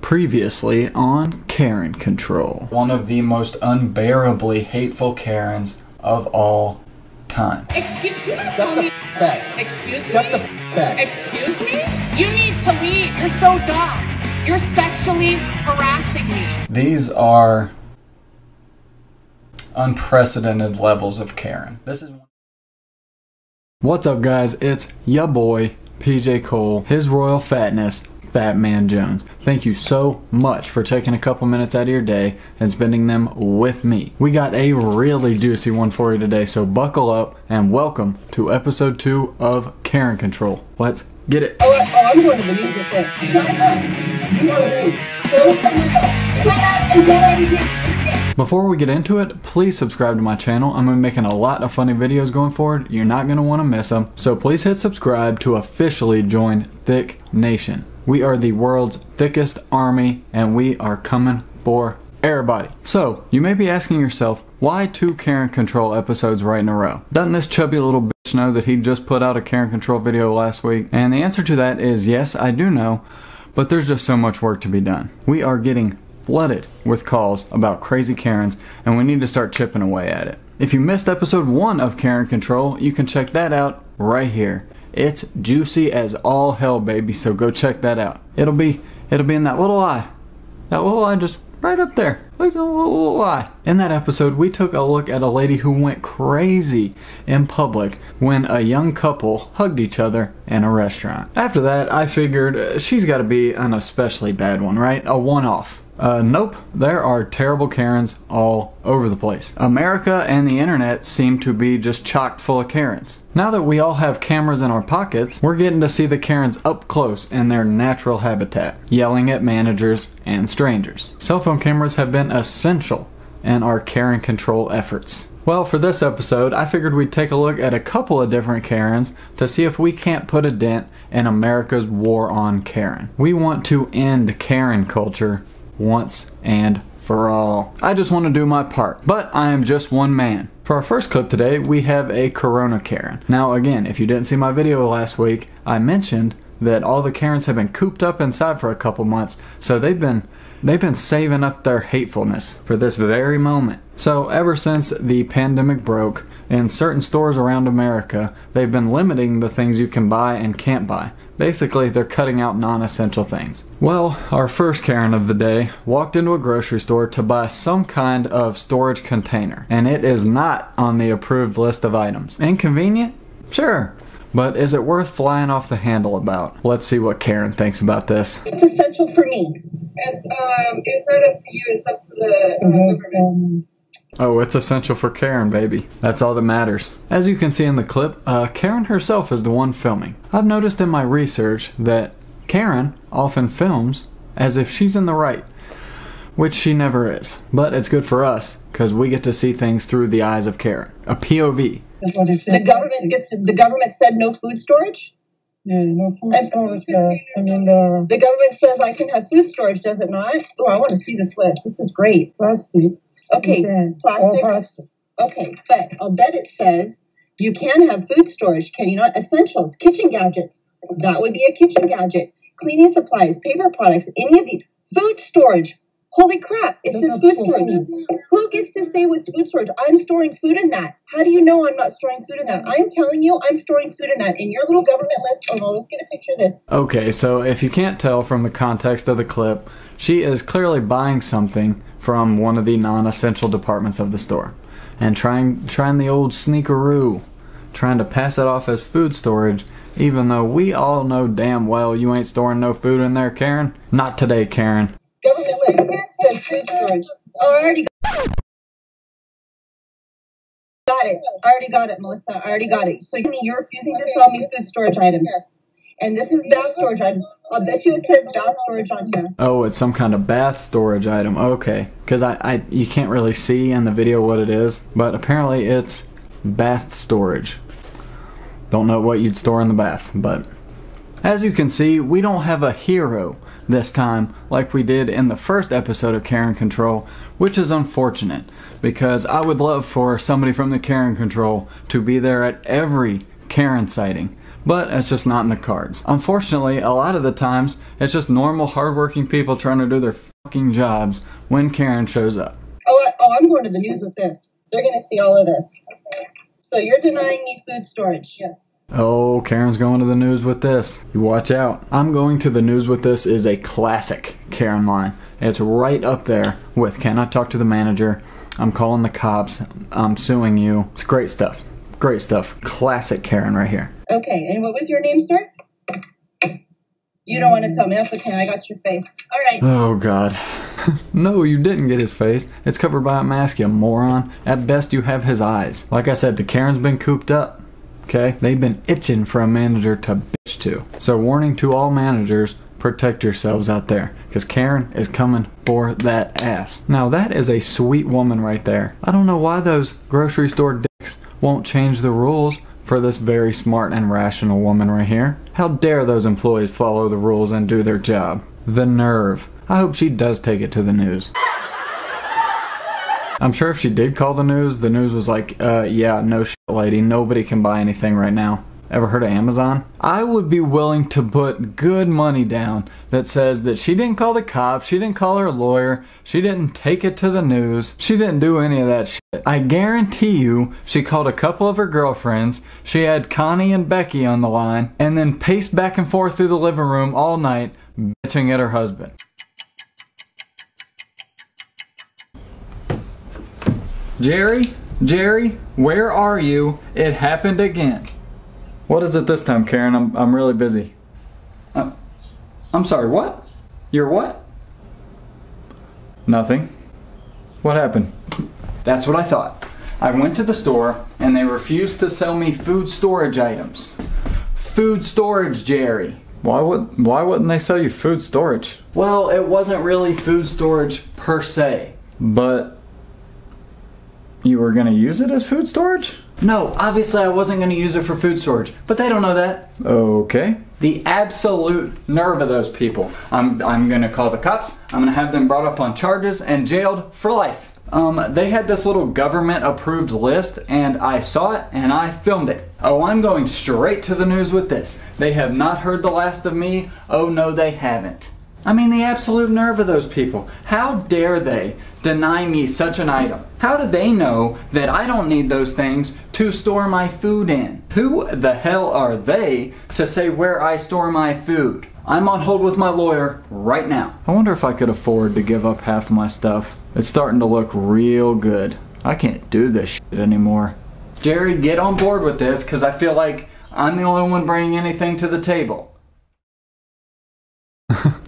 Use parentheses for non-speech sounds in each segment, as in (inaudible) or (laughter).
Previously on Karen Control. One of the most unbearably hateful Karens of all time. Excuse, do not Step the me. f- back. Excuse Step me. the f- back. Excuse me. You need to leave. You're so dumb. You're sexually harassing me. These are unprecedented levels of Karen. This is What's up guys? It's ya boy PJ Cole, his royal fatness, Fat Man Jones. Thank you so much for taking a couple minutes out of your day and spending them with me. We got a really juicy one for you today, so buckle up and welcome to episode 2 of Karen Control. Let's get it. Oh, oh, I'm going to the with this. Before we get into it, please subscribe to my channel. I'm going to be making a lot of funny videos going forward. You're not going to want to miss them. So please hit subscribe to officially join Thicc Nation. We are the world's thickest army and we are coming for everybody. So, you may be asking yourself, why two Karen Control episodes right in a row? Doesn't this chubby little bitch know that he just put out a Karen Control video last week? And the answer to that is yes, I do know, but there's just so much work to be done. We are getting flooded with calls about crazy Karens, and we need to start chipping away at it. If you missed episode one of Karen Control, you can check that out right here. It's juicy as all hell, baby. So go check that out. It'll be it'll be in that little eye, that little eye just right up there. In that episode, we took a look at a lady who went crazy in public when a young couple hugged each other in a restaurant. After that, I figured uh, she's got to be an especially bad one, right? A one-off. Uh, nope, there are terrible Karens all over the place. America and the internet seem to be just chocked full of Karens. Now that we all have cameras in our pockets, we're getting to see the Karens up close in their natural habitat, yelling at managers and strangers. Cell phone cameras have been essential in our Karen control efforts. Well, for this episode, I figured we'd take a look at a couple of different Karens to see if we can't put a dent in America's war on Karen. We want to end Karen culture once and for all. I just want to do my part, but I am just one man. For our first clip today, we have a Corona Karen. Now, again, if you didn't see my video last week, I mentioned that all the Karens have been cooped up inside for a couple months, so they've been they've been saving up their hatefulness for this very moment. So, ever since the pandemic broke, in certain stores around America, they've been limiting the things you can buy and can't buy. Basically, they're cutting out non essential things. Well, our first Karen of the day walked into a grocery store to buy some kind of storage container, and it is not on the approved list of items. Inconvenient? Sure. But is it worth flying off the handle about? Let's see what Karen thinks about this. It's essential for me. It's um, it's not up to you. It's up to the uh, government. Oh, it's essential for Karen, baby. That's all that matters. As you can see in the clip, uh, Karen herself is the one filming. I've noticed in my research that Karen often films as if she's in the right, which she never is. But it's good for us, because we get to see things through the eyes of Karen. A POV. The government gets. The government said no food storage. Yeah, no food And- storage. Uh, I mean, the The government says I can have food storage, does it not? Oh, I want to see this list. This is great. plastic. Okay, Okay, plastics. Okay, but I'll bet it says you can have food storage, can you not? Essentials, kitchen gadgets. That would be a kitchen gadget. Cleaning supplies, paper products, any of the food storage. Holy crap, it says food storage. Who gets to say what's food storage? I'm storing food in that. How do you know I'm not storing food in that? I'm telling you I'm storing food in that. In your little government list, oh no, let's get a picture of this. Okay, so if you can't tell from the context of the clip, she is clearly buying something from one of the non-essential departments of the store and trying trying the old sneakeroo, trying to pass it off as food storage even though we all know damn well you ain't storing no food in there, Karen. Not today, Karen. Government list says food storage. Oh, I already got it. I already got it, Melissa. I already got it. So you mean you're refusing to sell me food storage items? And this is bath storage items. I'll bet you it says bath storage on here. Oh, it's some kind of bath storage item. Okay, because I, I you can't really see in the video what it is, but apparently it's bath storage. Don't know what you'd store in the bath, but as you can see, we don't have a hero this time like we did in the first episode of Karen Control, which is unfortunate because I would love for somebody from the Karen Control to be there at every Karen sighting. But it's just not in the cards. Unfortunately, a lot of the times, it's just normal, hardworking people trying to do their fucking jobs when Karen shows up. Oh, I- oh, I'm going to the news with this. They're going to see all of this. So you're denying me food storage? Yes. Oh, Karen's going to the news with this. You watch out. I'm going to the news with this is a classic Karen line. It's right up there with Can I talk to the manager? I'm calling the cops. I'm suing you. It's great stuff. Great stuff. Classic Karen right here. Okay, and what was your name, sir? You don't want to tell me. That's okay. I got your face. All right. Oh god. (laughs) no, you didn't get his face. It's covered by a mask, you moron. At best you have his eyes. Like I said, the Karen's been cooped up. Okay? They've been itching for a manager to bitch to. So warning to all managers, protect yourselves out there. Because Karen is coming for that ass. Now that is a sweet woman right there. I don't know why those grocery store dicks won't change the rules for this very smart and rational woman right here. How dare those employees follow the rules and do their job? The nerve. I hope she does take it to the news. I'm sure if she did call the news, the news was like, uh, yeah, no shit, lady, nobody can buy anything right now. Ever heard of Amazon? I would be willing to put good money down that says that she didn't call the cops, she didn't call her lawyer, she didn't take it to the news, she didn't do any of that shit. I guarantee you she called a couple of her girlfriends, she had Connie and Becky on the line, and then paced back and forth through the living room all night, bitching at her husband. Jerry, Jerry, where are you? It happened again. What is it this time, Karen? I'm, I'm really busy. Uh, I'm sorry, what? You're what? Nothing. What happened? That's what I thought. I went to the store and they refused to sell me food storage items. Food storage, Jerry. Why would why wouldn't they sell you food storage? Well, it wasn't really food storage per se, but you were gonna use it as food storage? No, obviously I wasn't gonna use it for food storage, but they don't know that. Okay. The absolute nerve of those people. I'm I'm gonna call the cops. I'm gonna have them brought up on charges and jailed for life. Um, they had this little government approved list and I saw it and I filmed it. Oh, I'm going straight to the news with this. They have not heard the last of me. Oh no, they haven't. I mean, the absolute nerve of those people. How dare they deny me such an item? How do they know that I don't need those things to store my food in? Who the hell are they to say where I store my food? I'm on hold with my lawyer right now. I wonder if I could afford to give up half my stuff. It's starting to look real good. I can't do this shit anymore. Jerry, get on board with this because I feel like I'm the only one bringing anything to the table.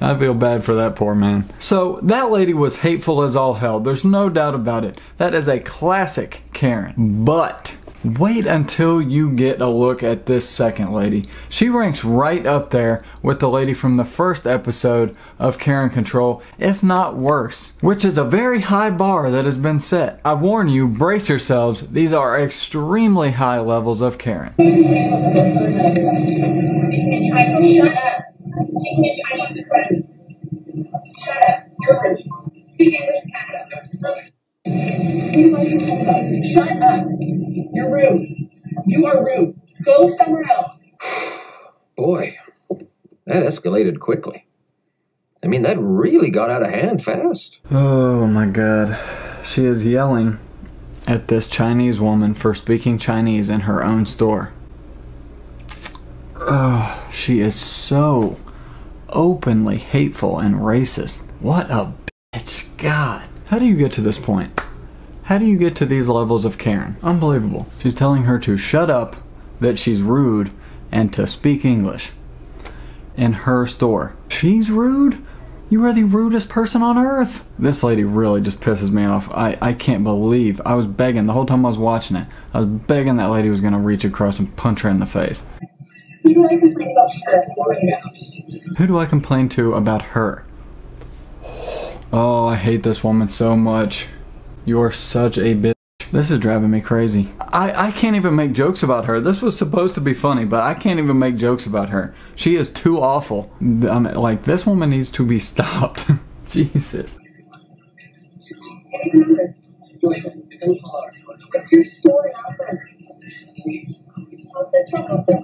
I feel bad for that poor man. So, that lady was hateful as all hell. There's no doubt about it. That is a classic Karen. But, wait until you get a look at this second lady. She ranks right up there with the lady from the first episode of Karen Control, if not worse, which is a very high bar that has been set. I warn you, brace yourselves, these are extremely high levels of Karen. Shut up. Speak me Chinese. Shut up. You're rude. Speak. Shut up. You're rude. You are rude. Go somewhere else. Boy, that escalated quickly. I mean, that really got out of hand fast. Oh my god. She is yelling at this Chinese woman for speaking Chinese in her own store. Oh, she is so openly hateful and racist. What a bitch. God. How do you get to this point? How do you get to these levels of Karen? Unbelievable. She's telling her to shut up, that she's rude, and to speak English in her store. She's rude? You are the rudest person on earth. This lady really just pisses me off. I, I can't believe. I was begging the whole time I was watching it. I was begging that lady was going to reach across and punch her in the face. Who do I complain about her? Who do I complain to about her? Oh, I hate this woman so much. You're such a bitch. This is driving me crazy. I, I can't even make jokes about her. This was supposed to be funny, but I can't even make jokes about her. She is too awful. I mean, like, this woman needs to be (laughs) stopped. Jesus. And remember, It's your store number. Of the truck up there.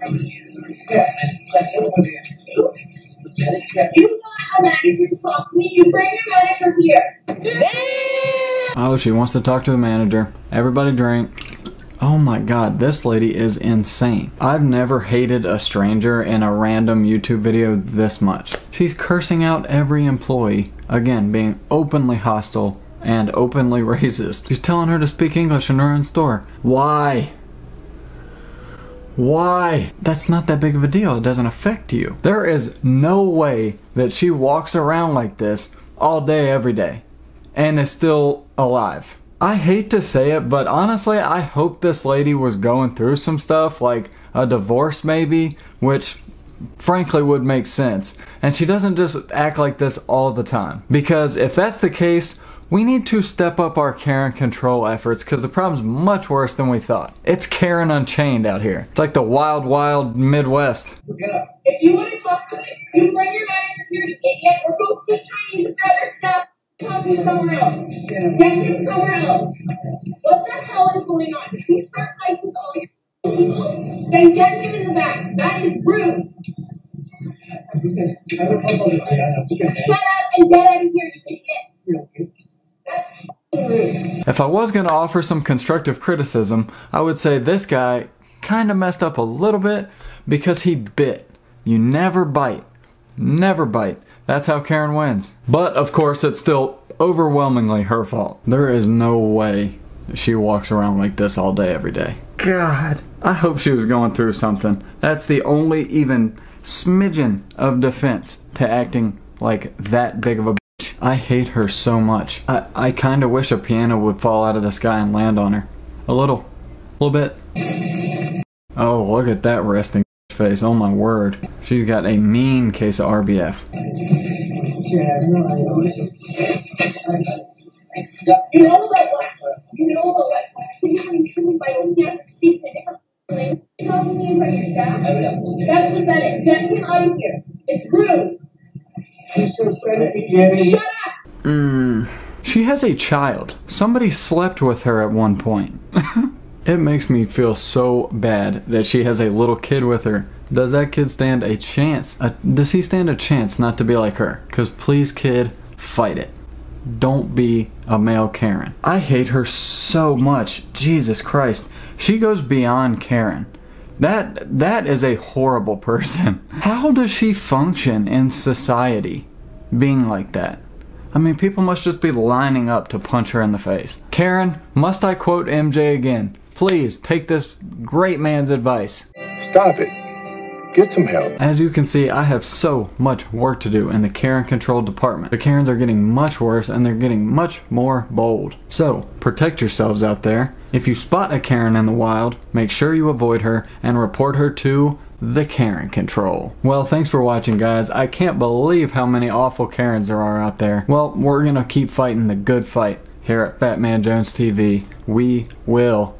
You want a manager to talk to me? You bring your manager here. Oh, she wants to talk to the manager. Everybody drink. Oh my god, this lady is insane. I've never hated a stranger in a random YouTube video this much. She's cursing out every employee, again, being openly hostile and openly (laughs) racist. He's telling her to speak English in her own store. Why? Why? That's not that big of a deal. It doesn't affect you. There is no way that she walks around like this all day, every day, and is still alive. I hate to say it, but honestly, I hope this lady was going through some stuff, like a divorce maybe, which frankly would make sense. And she doesn't just act like this all the time. Because if that's the case, we need to step up our Karen control efforts because the problem's much worse than we thought. It's Karen Unchained out here. It's like the wild, wild Midwest. If you want to talk to me, you bring your manager here to get it or go speak Chinese and other stuff. Talk to somewhere else. Get him somewhere else. What the hell is going on? If he start fights with all your people, then get him in the back. That is rude. Shut up and get out of here, you idiot. That's f***ing rude. If I was going to offer some constructive criticism, I would say this guy kind of messed up a little bit because he bit. You never bite. Never bite. That's how Karen wins. But of course, it's still overwhelmingly her fault. There is no way she walks around like this all day, every day. God. I hope she was going through something. That's the only even smidgen of defense to acting like that big of a. I hate her so much. I, I kind of wish a piano would fall out of the sky and land on her. A little. A little bit. Oh, look at that resting face. Oh my word. She's got a mean case of RBF. Shut up. Mm. She has a child. Somebody slept with her at one point. (laughs) it makes me feel so bad that she has a little kid with her. Does that kid stand a chance? Uh, does he stand a chance not to be like her? Because please, kid, fight it. Don't be a male Karen. I hate her so much. Jesus Christ. She goes beyond Karen. That that is a horrible person. (laughs) How does she function in society being like that? I mean, people must just be lining up to punch her in the face. Karen, must I quote MJ again? Please take this great man's advice. Stop it. Get some help. As you can see, I have so much work to do in the Karen control department. The Karens are getting much worse and they're getting much more bold. So, protect yourselves out there. If you spot a Karen in the wild, make sure you avoid her and report her to the Karen Control. Well, thanks for watching, guys. I can't believe how many awful Karens there are out there. Well, we're gonna keep fighting the good fight here at Fat Man Jones TV. We will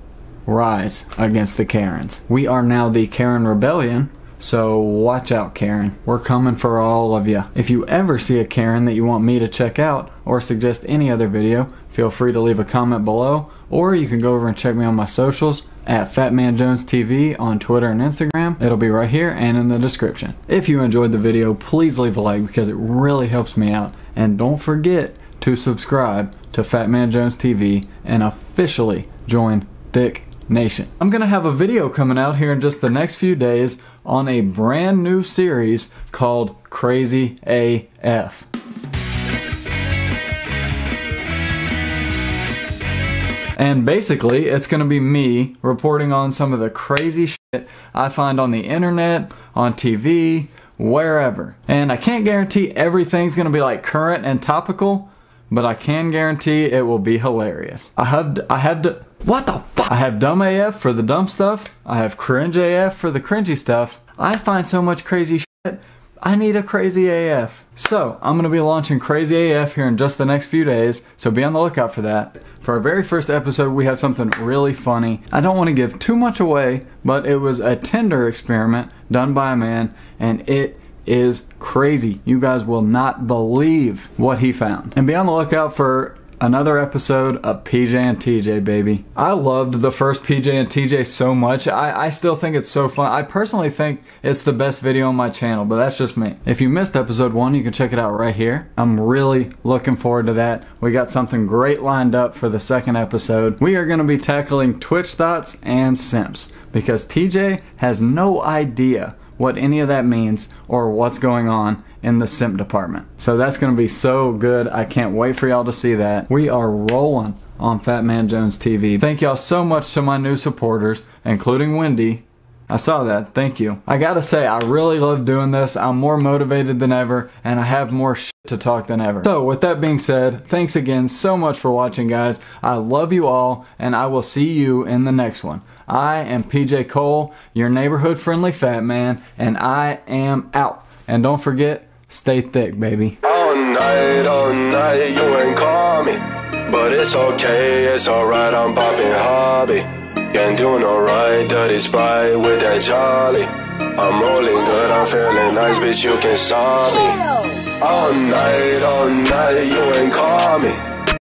rise against the Karens. We are now the Karen Rebellion. So watch out, Karen. We're coming for all of you. If you ever see a Karen that you want me to check out or suggest any other video, feel free to leave a comment below or you can go over and check me on my socials at FatmanJonesTV on Twitter and Instagram. It'll be right here and in the description. If you enjoyed the video, please leave a like because it really helps me out. And don't forget to subscribe to Fat Man Jones TV and officially join Thicc Nation. I'm going to have a video coming out here in just the next few days on a brand new series called Crazy AF. And basically, it's going to be me reporting on some of the crazy shit I find on the internet, on TV, wherever. And I can't guarantee everything's going to be like current and topical, but I can guarantee it will be hilarious. I have I have to what the fuck? I have dumb AF for the dumb stuff. I have cringe AF for the cringy stuff. I find so much crazy shit. I need a crazy AF. So, I'm going to be launching Crazy AF here in just the next few days, so be on the lookout for that. For our very first episode, we have something really funny. I don't want to give too much away, but it was a Tinder experiment done by a man, and it is crazy. You guys will not believe what he found. And be on the lookout for another episode of PJ and TJ, baby. I loved the first PJ and TJ so much. I, I still think it's so fun. I personally think it's the best video on my channel, but that's just me. If you missed episode one, you can check it out right here. I'm really looking forward to that. We got something great lined up for the second episode. We are going to be tackling Twitch thots and simps because TJ has no idea what any of that means or what's going on in the simp department. So that's going to be so good. I can't wait for y'all to see that. We are rolling on Fat Man Jones TV. Thank y'all so much to my new supporters, including Wendy. I saw that. Thank you. I gotta say, I really love doing this. I'm more motivated than ever, and I have more shit to talk than ever. So, with that being said, thanks again so much for watching, guys. I love you all, and I will see you in the next one. I am PJ Cole, your neighborhood friendly fat man, and I am out. And don't forget, stay thick, baby. All night, all night, you ain't call me. But it's okay, it's alright, I'm popping hobby. Ain't doing alright, dirty sprite with that Charlie. I'm rolling good, I'm feeling nice, bitch, you can stop me. All night, all night, you ain't call me.